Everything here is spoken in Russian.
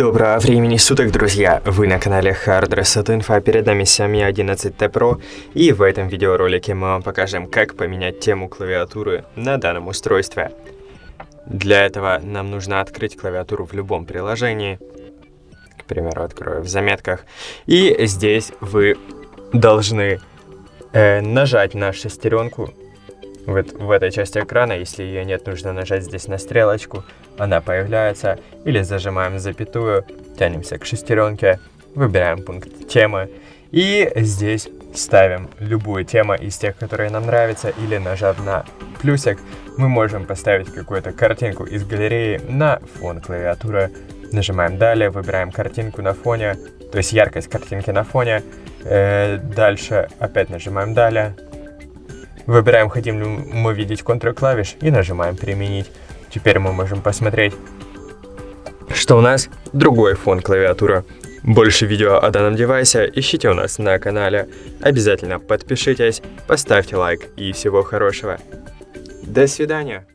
Доброго времени суток, друзья! Вы на канале Hard Reset Info, а перед нами Xiaomi 11T Pro, и в этом видеоролике мы вам покажем, как поменять тему клавиатуры на данном устройстве. Для этого нам нужно открыть клавиатуру в любом приложении, к примеру, открою в заметках, и здесь вы должны э, нажать на шестеренку в, в этой части экрана, если ее нет, нужно нажать здесь на стрелочку, она появляется, или зажимаем запятую, тянемся к шестеренке, выбираем пункт темы, и здесь ставим любую тему из тех, которые нам нравятся, или нажав на плюсик, мы можем поставить какую-то картинку из галереи на фон клавиатуры. Нажимаем далее, выбираем картинку на фоне, то есть яркость картинки на фоне. Э, дальше опять нажимаем далее, Выбираем, хотим ли мы видеть контр-клавиш и нажимаем «Применить». Теперь мы можем посмотреть, что у нас другой фон клавиатуры. Больше видео о данном девайсе ищите у нас на канале. Обязательно подпишитесь, поставьте лайк и всего хорошего. До свидания.